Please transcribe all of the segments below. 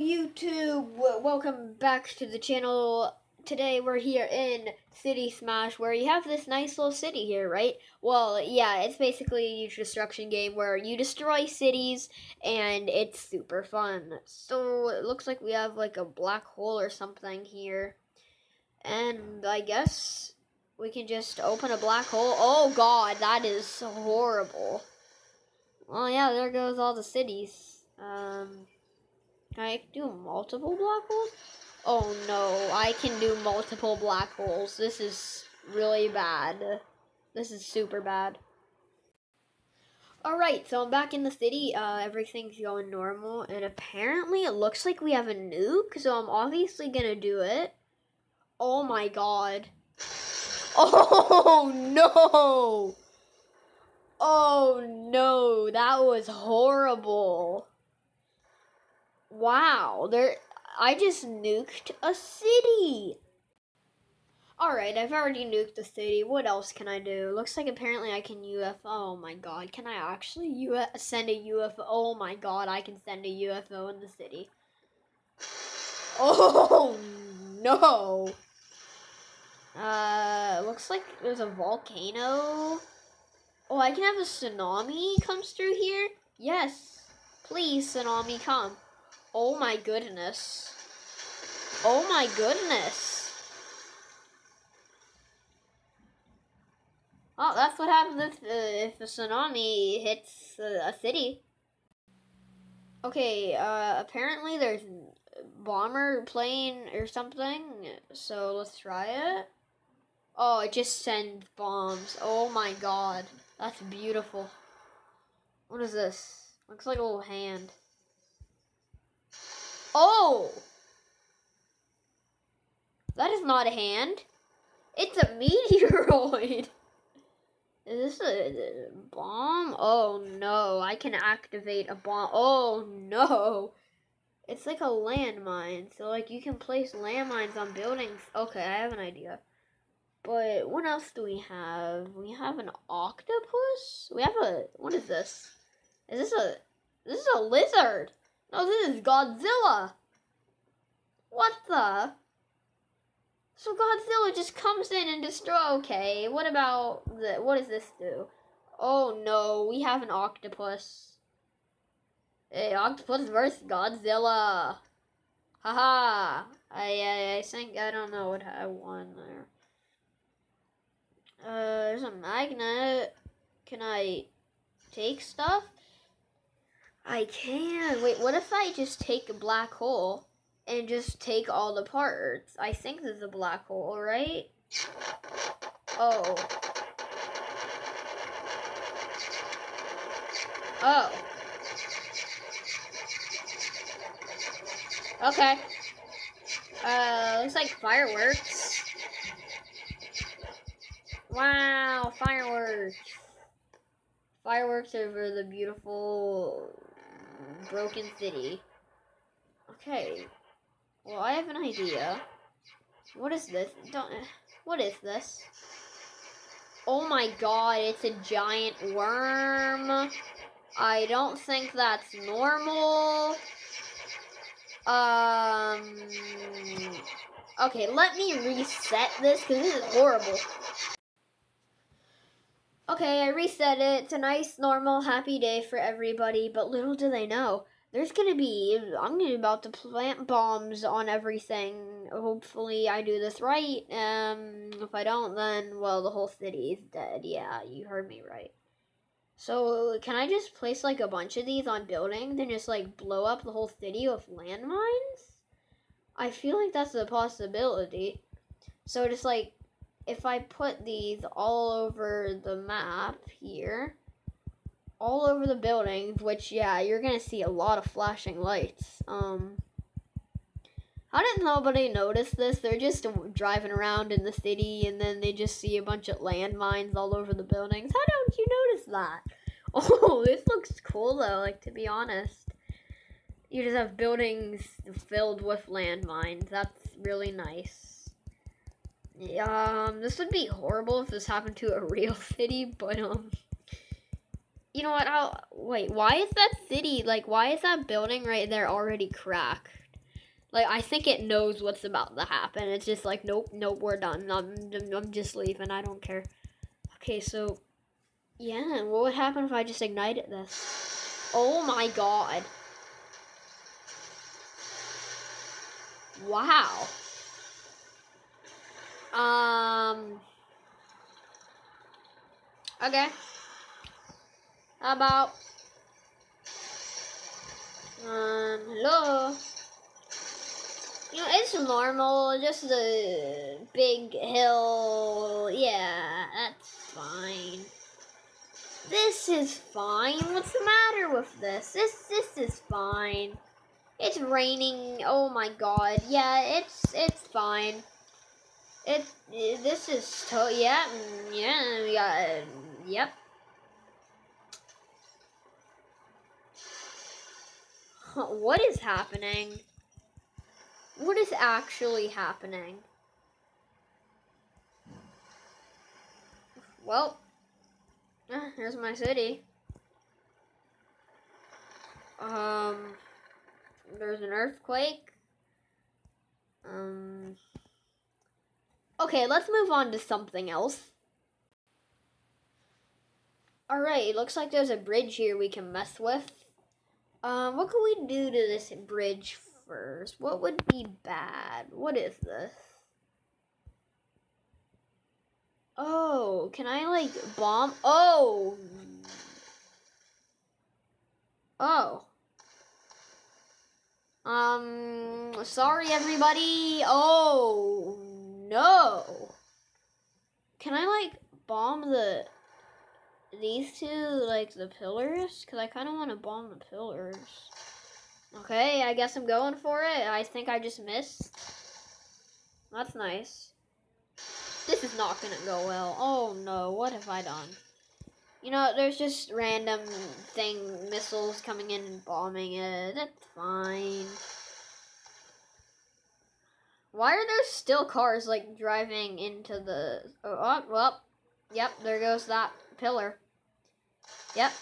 YouTube, welcome back to the channel. Today we're here in City Smash where you have this nice little city here, right? Well, yeah, it's basically a huge destruction game where you destroy cities and it's super fun. So it looks like we have like a black hole or something here. And I guess we can just open a black hole. Oh god, that is horrible. Well, yeah, there goes all the cities. Um, I do multiple black holes? Oh no, I can do multiple black holes. This is really bad. This is super bad. Alright, so I'm back in the city. Uh, everything's going normal, and apparently it looks like we have a nuke, so I'm obviously gonna do it. Oh my god. Oh no! Oh no, that was horrible. Wow, there I just nuked a city. Alright, I've already nuked the city. What else can I do? Looks like apparently I can UFO. Oh my god, can I actually U- send a UFO? Oh my god, I can send a UFO in the city. Oh no. Uh, looks like there's a volcano. Oh, I can have a tsunami comes through here? Yes. Please, tsunami, come. Oh my goodness. Oh my goodness. Oh, that's what happens if, uh, if a tsunami hits a city. Okay, uh, apparently there's bomber plane or something, so let's try it. Oh, it just sends bombs. Oh my god. That's beautiful. What is this? Looks like a little hand. Oh! That is not a hand. It's a meteoroid. Is this a, a bomb? Oh no, I can activate a bomb. Oh no. It's like a landmine. So like you can place landmines on buildings. Okay, I have an idea. But what else do we have? We have an octopus? We have a what is this? Is this a this is a lizard? No, this is Godzilla. What the? So Godzilla just comes in and destroys. Okay, what about the? What does this do? Oh no, we have an octopus. Hey, octopus versus Godzilla. Haha. I, I I think I don't know what I won there. Uh, there's a magnet. Can I take stuff? I can. Wait, what if I just take a black hole and just take all the parts? I think this is a black hole, right? Oh. Oh. Okay. Uh, looks like fireworks. Wow, fireworks. Fireworks over the beautiful broken city. Okay. Well, I have an idea. What is this? Don't. What is this? Oh my god, it's a giant worm. I don't think that's normal. Um. Okay, let me reset this because this is horrible. Okay, I reset it. It's a nice, normal, happy day for everybody, but little do they know. There's gonna be, I'm gonna be about to plant bombs on everything. Hopefully, I do this right. Um, if I don't, then, well, the whole city is dead. Yeah, you heard me right. So, can I just place, like, a bunch of these on buildings and just, like, blow up the whole city with landmines? I feel like that's a possibility. So, just, like, if I put these all over the map here, all over the buildings, which yeah, you're gonna see a lot of flashing lights. Um, how did nobody notice this? They're just driving around in the city and then they just see a bunch of landmines all over the buildings. How don't you notice that? Oh, this looks cool though, like to be honest. You just have buildings filled with landmines. That's really nice. Um, this would be horrible if this happened to a real city, but um, you know what? I'll wait. Why is that city like? Why is that building right there already cracked? Like I think it knows what's about to happen. It's just like, nope, nope, we're done. I'm, I'm just leaving. I don't care. Okay, so yeah, what would happen if I just ignited this? Oh my god. Wow. Um. Okay. How about? Um. Hello. You know, it's normal. Just the big hill. Yeah, that's fine. This is fine. What's the matter with this? This this is fine. It's raining. Oh my god. Yeah, it's it's fine. It, this is to yeah yeah we got yeah yep. What is happening? What is actually happening? Well, ah, here's my city. Um, there's an earthquake. Um, okay, let's move on to something else. Alright, it looks like there's a bridge here we can mess with. Um, what can we do to this bridge first. What would be bad? What is this? Oh, can I like bomb? Oh. Oh. Um, sorry everybody. Oh, no. Can I like bomb the these two like the pillars? Cuz I kind of want to bomb the pillars. Okay, I guess I'm going for it. I think I just missed. That's nice. This is not gonna go well. Oh no, what have I done? You know, there's just random thing, missiles coming in and bombing it. That's fine. Why are there still cars, like, driving into the... Oh, oh well, yep, there goes that pillar. Yep.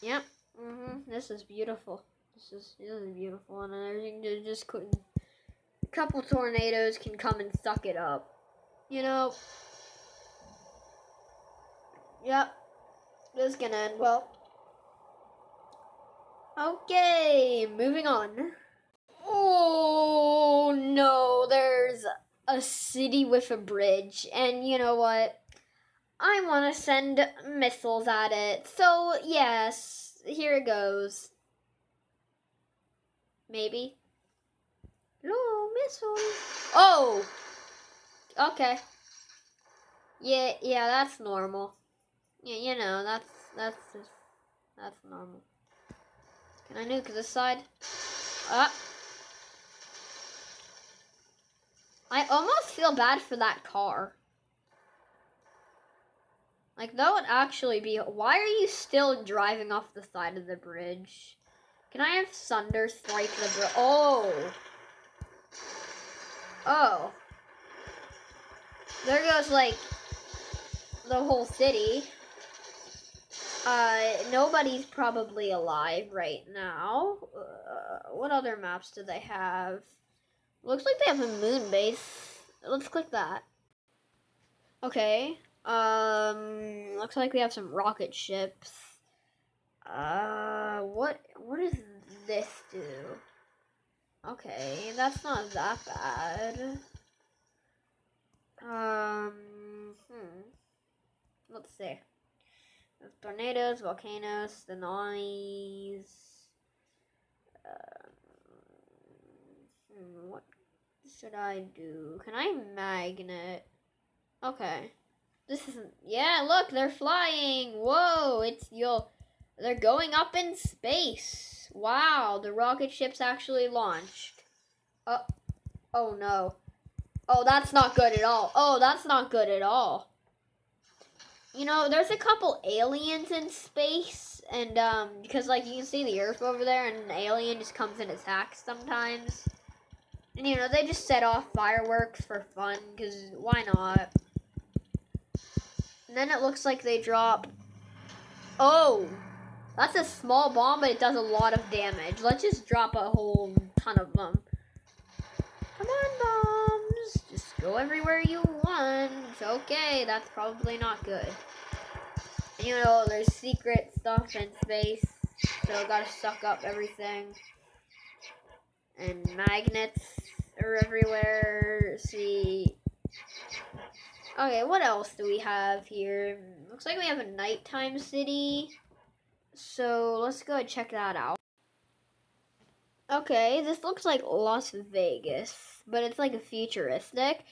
Yep. Mm-hmm. This is beautiful. This is, this is beautiful, and everything just couldn't. A couple tornadoes can come and suck it up. You know. Yep. This is gonna end well. Okay, moving on. Oh no, there's a city with a bridge, and you know what? I want to send missiles at it. So, yes, here it goes. Maybe. No, missile. Oh! Okay. Yeah, yeah, that's normal. Yeah, you know, that's, that's, just, that's normal. Can I nuke this side? Ah. I almost feel bad for that car. Like, that would actually be... Why are you still driving off the side of the bridge? Can I have Thunder strike the bridge? Oh! Oh. There goes, like, the whole city. Uh, nobody's probably alive right now. Uh, what other maps do they have? Looks like they have a moon base. Let's click that. Okay. Um, looks like we have some rocket ships. Uh, what what does this do? Okay, that's not that bad. Um, hmm. Let's see. There's tornadoes, volcanoes, the noise. Um, hmm, what should I do? Can I magnet? Okay. This isn't. Yeah, look, they're flying. Whoa, it's you'll they're going up in space. Wow, the rocket ship's actually launched. Oh, oh no. Oh, that's not good at all. Oh, that's not good at all. You know, there's a couple aliens in space, and um, because like you can see the Earth over there, and an alien just comes and attacks sometimes. And you know, they just set off fireworks for fun, because why not? And then it looks like they drop. Oh! That's a small bomb, but it does a lot of damage. Let's just drop a whole ton of them. Come on, bombs. Just go everywhere you want. It's okay. That's probably not good. You know, there's secret stuff in space. So gotta suck up everything. And magnets are everywhere. See. Okay, what else do we have here? Looks like we have a nighttime city. So let's go and check that out. Okay, this looks like Las Vegas, but it's like a futuristic.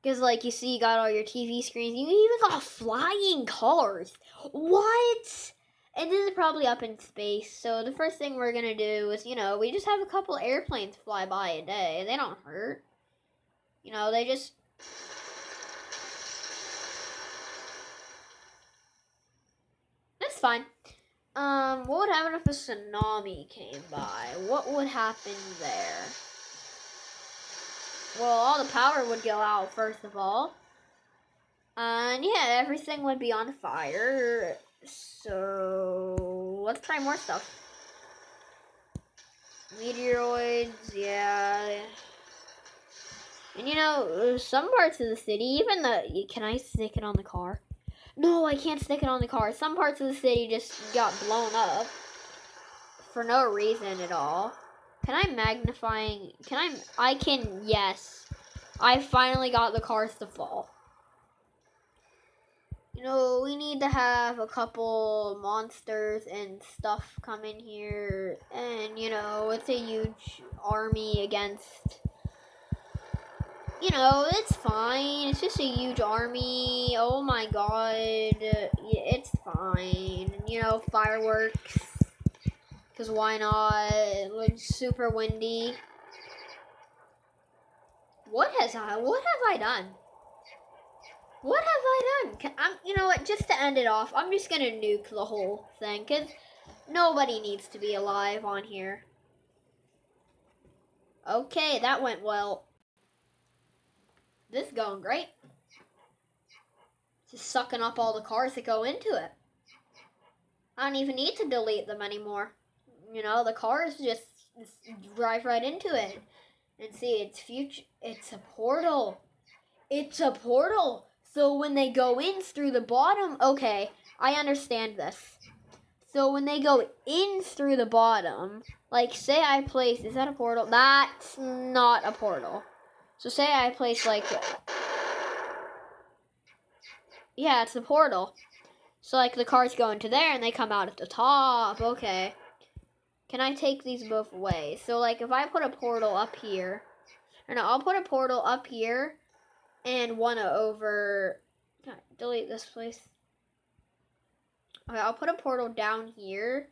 Because, like, you see, you got all your TV screens. You even got flying cars. What? And this is probably up in space. So, the first thing we're to do is, you know, we just have a couple airplanes fly by a day. They don't hurt. You know, they just. That's fine. Um, what would happen if a tsunami came by? What would happen there? Well, all the power would go out, first of all. And yeah, everything would be on fire. So, let's try more stuff. Meteoroids, yeah. And you know, some parts of the city, even the. Can I stick it on the car? No, I can't stick it on the car. Some parts of the city just got blown up for no reason at all. Can I magnifying? Can I? I can. Yes, I finally got the cars to fall. You know, we need to have a couple monsters and stuff come in here, and you know, it's a huge army against you know, it's fine. It's just a huge army. Oh my god. It's fine. You know, fireworks. Because why not? It's super windy. What has I, what have I done? What have I done? Can, I'm, you know what, just to end it off, I'm just to nuke the whole thing. Because nobody needs to be alive on here. Okay, that went well. This is going great. Just sucking up all the cars that go into it. I don't even need to delete them anymore. You know, the cars just, just drive right into it. And see, it's future. It's a portal. It's a portal. So when they go in through the bottom, okay, I understand this. So when they go in through the bottom, like say I place, is that a portal? That's not a portal. So say I place like, yeah, it's the portal. So like the cars go into there and they come out at the top. Okay. Can I take these both ways? So like if I put a portal up here, or no, I'll put a portal up here and one over, delete this place. Okay, I'll put a portal down here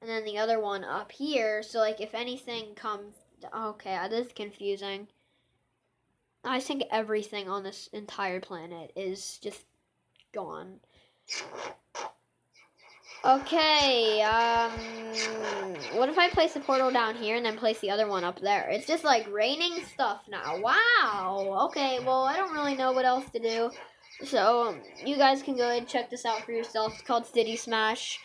and then the other one up here. So like if anything comes, okay, this is confusing. I think everything on this entire planet is just gone. Okay, um, what if I place the portal down here and then place the other one up there? It's just like raining stuff now. Wow. Okay, well, I don't really know what else to do. So, um, you guys can go and check this out for yourself. It's called City Smash.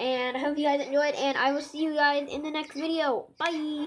And I hope you guys enjoyed, and I will see you guys in the next video. Bye!